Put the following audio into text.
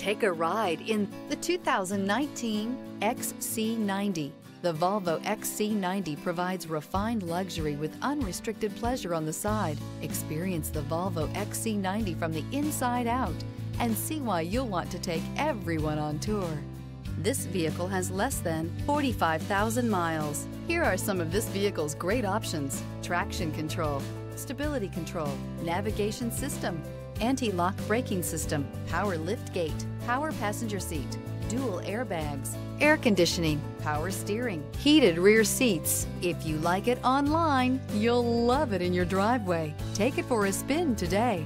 Take a ride in the 2019 XC90. The Volvo XC90 provides refined luxury with unrestricted pleasure on the side. Experience the Volvo XC90 from the inside out and see why you'll want to take everyone on tour. This vehicle has less than 45,000 miles. Here are some of this vehicle's great options. Traction control, stability control, navigation system, anti-lock braking system, power lift gate, power passenger seat, dual airbags, air conditioning, power steering, heated rear seats. If you like it online, you'll love it in your driveway. Take it for a spin today.